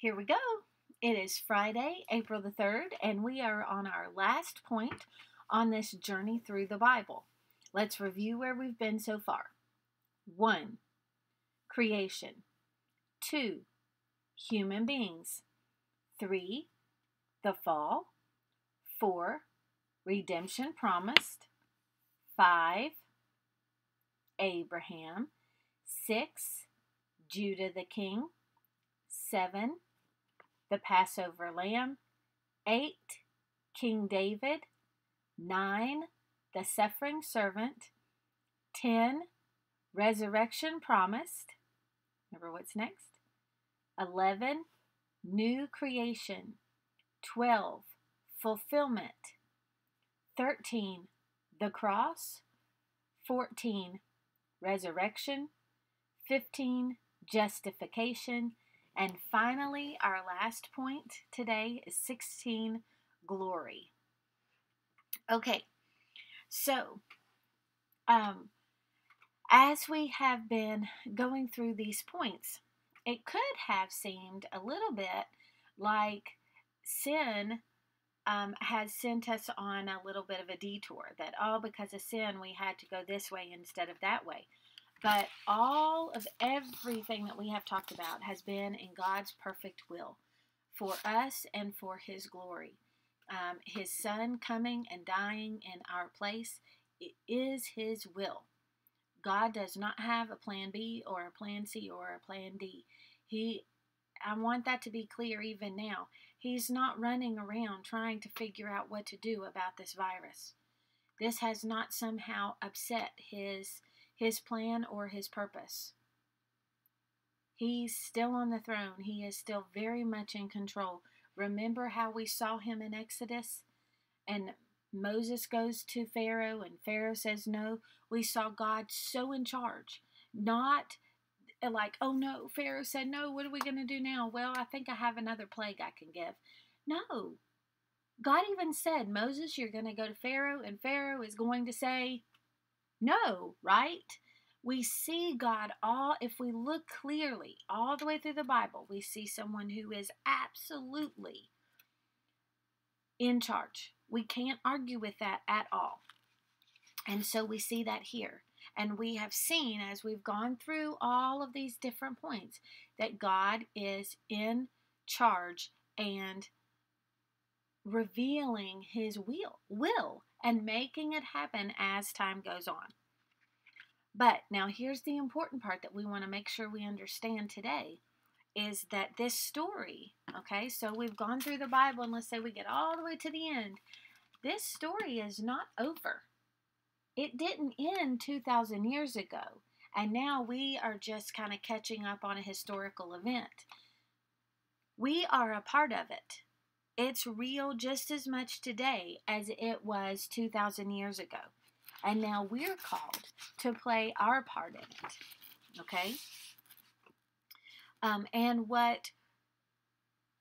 Here we go. It is Friday, April the 3rd, and we are on our last point on this journey through the Bible. Let's review where we've been so far. 1. Creation. 2. Human beings. 3. The fall. 4. Redemption promised. 5. Abraham. 6. Judah the king. 7 the Passover lamb, 8, King David, 9, the suffering servant, 10, resurrection promised. Remember what's next? 11, new creation, 12, fulfillment, 13, the cross, 14, resurrection, 15, justification, and finally, our last point today is 16 glory. Okay, so um, as we have been going through these points, it could have seemed a little bit like sin um, has sent us on a little bit of a detour. That all oh, because of sin, we had to go this way instead of that way. But all of everything that we have talked about has been in God's perfect will for us and for His glory. Um, his Son coming and dying in our place it is His will. God does not have a plan B or a plan C or a plan D. He I want that to be clear even now. He's not running around trying to figure out what to do about this virus. This has not somehow upset his his plan or his purpose. He's still on the throne. He is still very much in control. Remember how we saw him in Exodus? And Moses goes to Pharaoh and Pharaoh says no. We saw God so in charge. Not like, oh no, Pharaoh said no. What are we going to do now? Well, I think I have another plague I can give. No. God even said, Moses, you're going to go to Pharaoh, and Pharaoh is going to say, no, right? We see God all, if we look clearly all the way through the Bible, we see someone who is absolutely in charge. We can't argue with that at all. And so we see that here. And we have seen as we've gone through all of these different points that God is in charge and revealing his will, will and making it happen as time goes on. But now here's the important part that we want to make sure we understand today is that this story, okay, so we've gone through the Bible and let's say we get all the way to the end. This story is not over. It didn't end 2,000 years ago, and now we are just kind of catching up on a historical event. We are a part of it. It's real just as much today as it was 2,000 years ago. And now we're called to play our part in it. Okay? Um, and what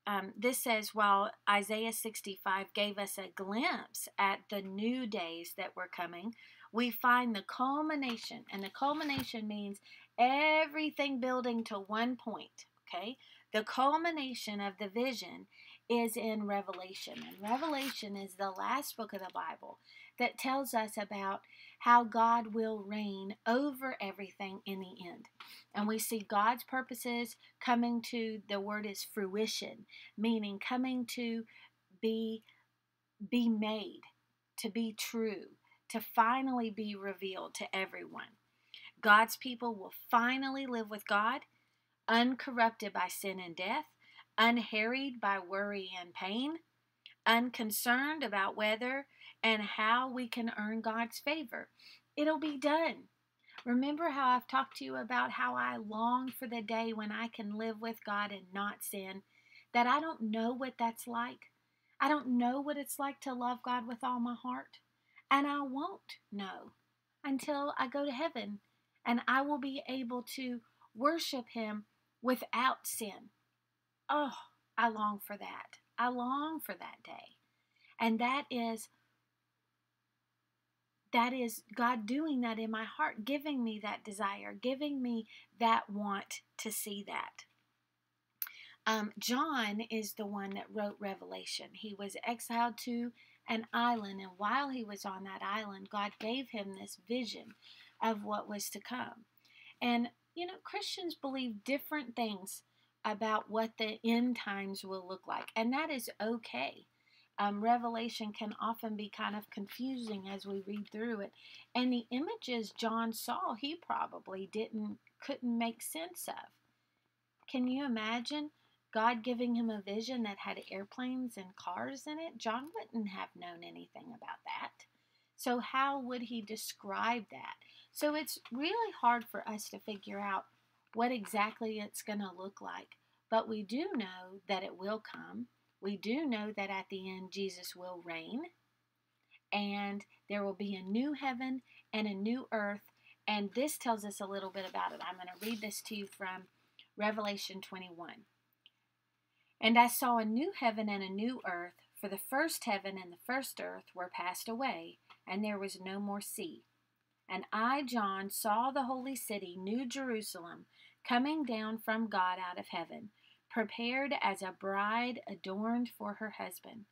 um, this says, while Isaiah 65 gave us a glimpse at the new days that were coming, we find the culmination. And the culmination means everything building to one point. Okay? The culmination of the vision is in Revelation. And Revelation is the last book of the Bible that tells us about how God will reign over everything in the end. And we see God's purposes coming to the word is fruition, meaning coming to be be made, to be true, to finally be revealed to everyone. God's people will finally live with God, uncorrupted by sin and death, unharried by worry and pain, unconcerned about whether and how we can earn God's favor. It'll be done. Remember how I've talked to you about how I long for the day when I can live with God and not sin? That I don't know what that's like. I don't know what it's like to love God with all my heart. And I won't know until I go to heaven and I will be able to worship Him without sin. Oh, I long for that. I long for that day. And that is that is God doing that in my heart, giving me that desire, giving me that want to see that. Um, John is the one that wrote Revelation. He was exiled to an island, and while he was on that island, God gave him this vision of what was to come. And, you know, Christians believe different things about what the end times will look like, and that is okay. Um, Revelation can often be kind of confusing as we read through it, and the images John saw, he probably didn't couldn't make sense of. Can you imagine God giving him a vision that had airplanes and cars in it? John wouldn't have known anything about that. So, how would he describe that? So, it's really hard for us to figure out what exactly it's going to look like. But we do know that it will come. We do know that at the end, Jesus will reign. And there will be a new heaven and a new earth. And this tells us a little bit about it. I'm going to read this to you from Revelation 21. And I saw a new heaven and a new earth, for the first heaven and the first earth were passed away, and there was no more sea. And I, John, saw the holy city, New Jerusalem, coming down from God out of heaven, prepared as a bride adorned for her husband.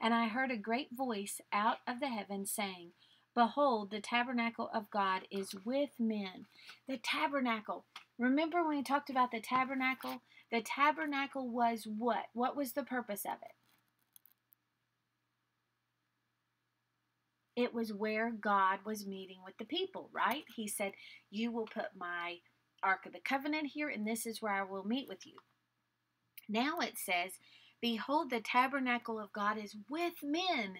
And I heard a great voice out of the heaven saying, Behold, the tabernacle of God is with men. The tabernacle. Remember when we talked about the tabernacle? The tabernacle was what? What was the purpose of it? It was where God was meeting with the people, right? He said, You will put my Ark of the Covenant here, and this is where I will meet with you. Now it says, Behold, the tabernacle of God is with men.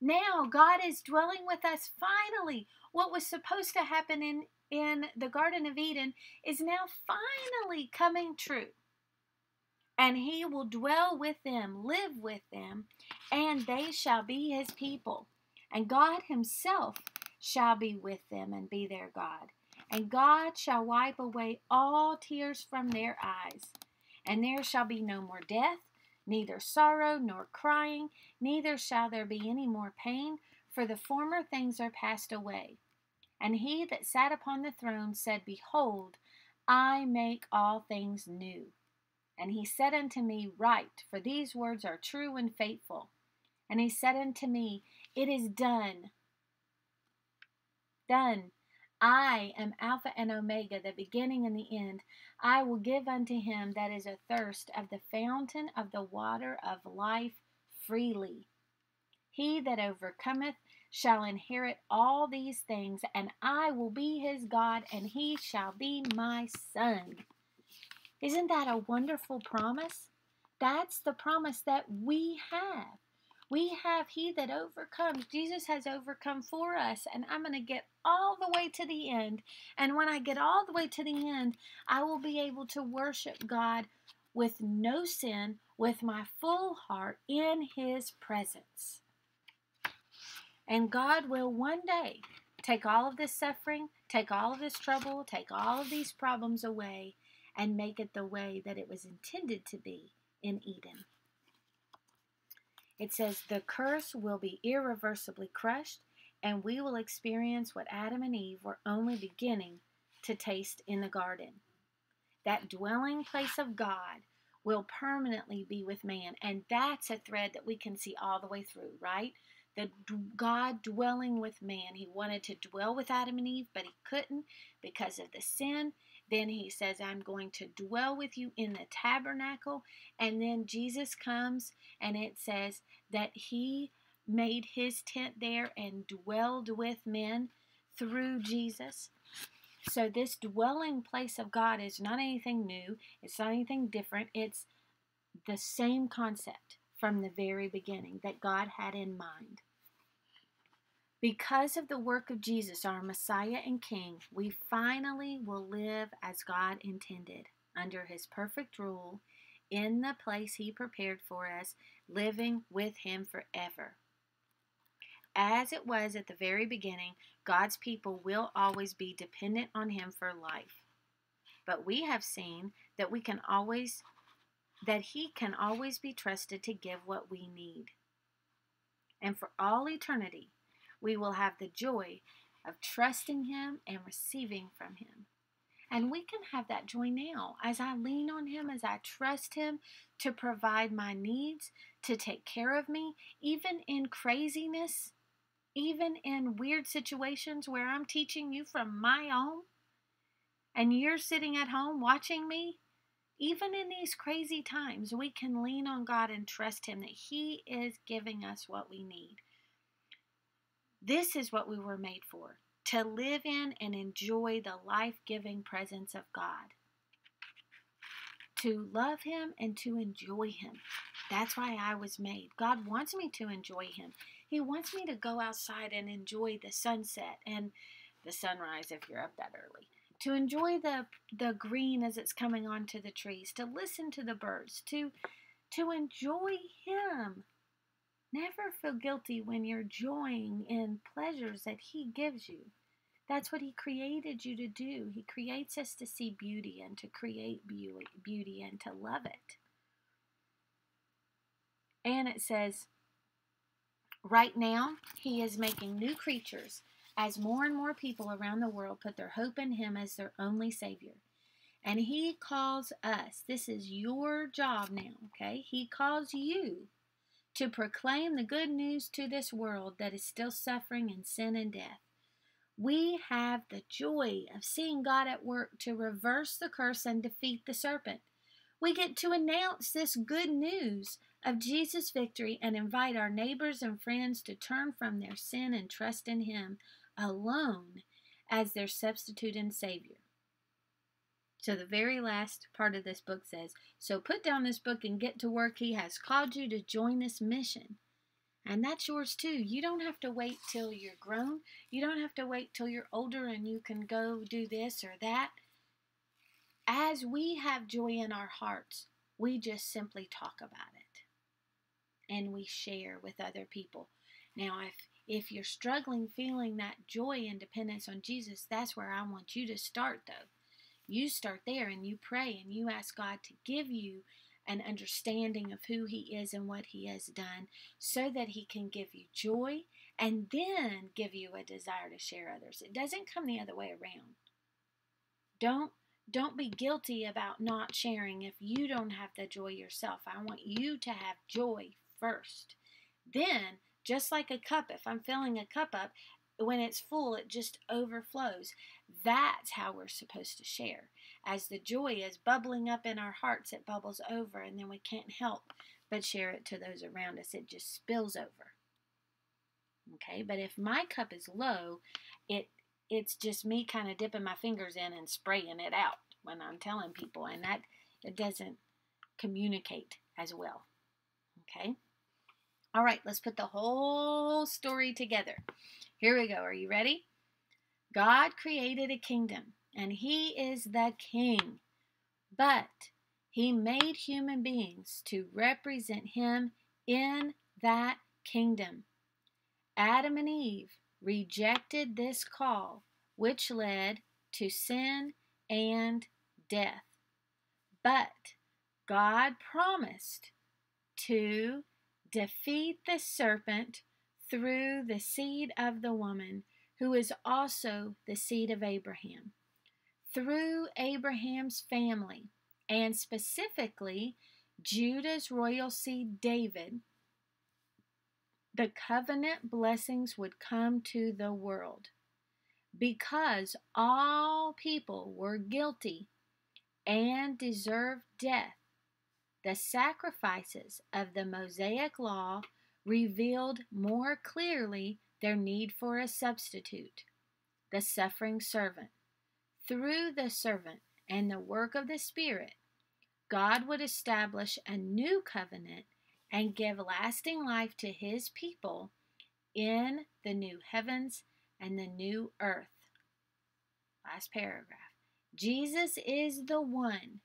Now God is dwelling with us finally. What was supposed to happen in, in the Garden of Eden is now finally coming true and he will dwell with them, live with them, and they shall be his people. And God himself shall be with them and be their God. And God shall wipe away all tears from their eyes. And there shall be no more death, neither sorrow nor crying, neither shall there be any more pain, for the former things are passed away. And he that sat upon the throne said, Behold, I make all things new. And he said unto me, Write, for these words are true and faithful. And he said unto me, It is done. Done. I am Alpha and Omega, the beginning and the end. I will give unto him that is athirst of the fountain of the water of life freely. He that overcometh shall inherit all these things, and I will be his God, and he shall be my son. Isn't that a wonderful promise? That's the promise that we have. We have He that overcomes. Jesus has overcome for us, and I'm going to get all the way to the end. And when I get all the way to the end, I will be able to worship God with no sin, with my full heart in His presence. And God will one day take all of this suffering, take all of this trouble, take all of these problems away, and make it the way that it was intended to be in Eden. It says, The curse will be irreversibly crushed, and we will experience what Adam and Eve were only beginning to taste in the garden. That dwelling place of God will permanently be with man, and that's a thread that we can see all the way through, right? The God dwelling with man. He wanted to dwell with Adam and Eve, but he couldn't because of the sin then he says, I'm going to dwell with you in the tabernacle. And then Jesus comes and it says that he made his tent there and dwelled with men through Jesus. So, this dwelling place of God is not anything new, it's not anything different. It's the same concept from the very beginning that God had in mind. Because of the work of Jesus, our Messiah and King, we finally will live as God intended, under His perfect rule, in the place He prepared for us, living with Him forever. As it was at the very beginning, God's people will always be dependent on Him for life. But we have seen that we can always that he can always be trusted to give what we need. And for all eternity, we will have the joy of trusting Him and receiving from Him. And we can have that joy now as I lean on Him, as I trust Him to provide my needs, to take care of me, even in craziness, even in weird situations where I'm teaching you from my own and you're sitting at home watching me. Even in these crazy times, we can lean on God and trust Him that He is giving us what we need. This is what we were made for to live in and enjoy the life giving presence of God. To love Him and to enjoy Him. That's why I was made. God wants me to enjoy Him. He wants me to go outside and enjoy the sunset and the sunrise if you're up that early. To enjoy the the green as it's coming onto the trees, to listen to the birds, to to enjoy Him. Never feel guilty when you're joying in pleasures that He gives you. That's what He created you to do. He creates us to see beauty and to create beauty and to love it. And it says, right now, He is making new creatures as more and more people around the world put their hope in Him as their only Savior. And He calls us, this is your job now, okay? He calls you to proclaim the good news to this world that is still suffering in sin and death. We have the joy of seeing God at work to reverse the curse and defeat the serpent. We get to announce this good news of Jesus' victory and invite our neighbors and friends to turn from their sin and trust in Him alone as their substitute and Savior. So, the very last part of this book says So put down this book and get to work. He has called you to join this mission. And that's yours too. You don't have to wait till you're grown. You don't have to wait till you're older and you can go do this or that. As we have joy in our hearts, we just simply talk about it and we share with other people. Now, if if you're struggling feeling that joy and dependence on Jesus, that's where I want you to start though. You start there and you pray and you ask God to give you an understanding of who He is and what He has done so that He can give you joy and then give you a desire to share others. It doesn't come the other way around. Don't don't be guilty about not sharing if you don't have the joy yourself. I want you to have joy first. Then, just like a cup, if I'm filling a cup up, when it's full, it just overflows. That's how we're supposed to share. As the joy is bubbling up in our hearts, it bubbles over, and then we can't help but share it to those around us. It just spills over. Okay, but if my cup is low, it it's just me kind of dipping my fingers in and spraying it out when I'm telling people, and that it doesn't communicate as well. Okay. All right, let's put the whole story together. Here we go. Are you ready? God created a kingdom, and He is the king. But He made human beings to represent Him in that kingdom. Adam and Eve rejected this call, which led to sin and death. But God promised to defeat the serpent through the seed of the woman, who is also the seed of Abraham. Through Abraham's family, and specifically Judah's royal seed David, the covenant blessings would come to the world. Because all people were guilty and deserved death, the sacrifices of the Mosaic law revealed more clearly their need for a substitute, the suffering servant. Through the servant and the work of the Spirit, God would establish a new covenant and give lasting life to his people in the new heavens and the new earth. Last paragraph. Jesus is the one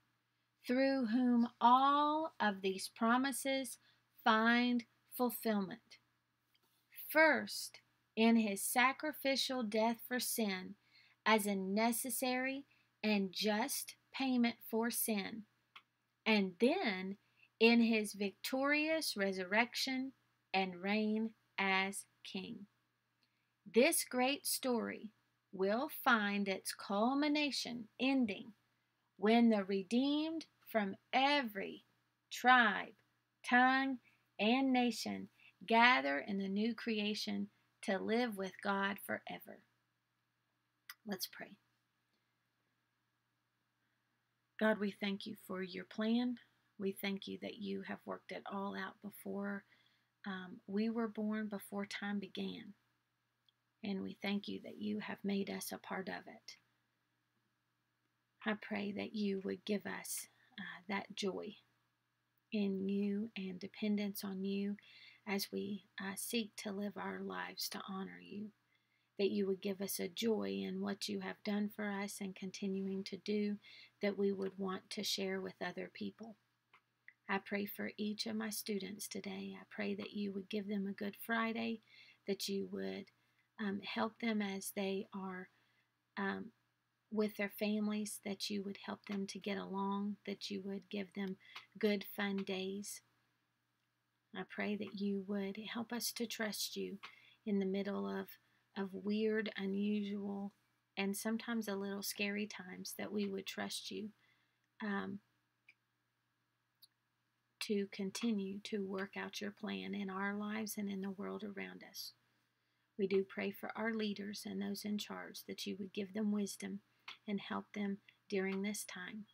through whom all of these promises find fulfillment. First, in his sacrificial death for sin as a necessary and just payment for sin, and then in his victorious resurrection and reign as king. This great story will find its culmination ending when the redeemed from every tribe, tongue, and nation gather in the new creation to live with God forever. Let's pray. God, we thank you for your plan. We thank you that you have worked it all out before um, we were born, before time began. And we thank you that you have made us a part of it. I pray that you would give us uh, that joy in you and dependence on you as we uh, seek to live our lives to honor you. That you would give us a joy in what you have done for us and continuing to do that we would want to share with other people. I pray for each of my students today. I pray that you would give them a good Friday, that you would um, help them as they are um, with their families, that you would help them to get along, that you would give them good, fun days. I pray that you would help us to trust you in the middle of, of weird, unusual, and sometimes a little scary times, that we would trust you um, to continue to work out your plan in our lives and in the world around us. We do pray for our leaders and those in charge that you would give them wisdom and help them during this time.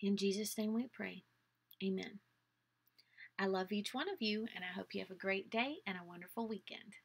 In Jesus' name we pray. Amen. I love each one of you, and I hope you have a great day and a wonderful weekend.